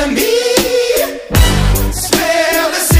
enemy.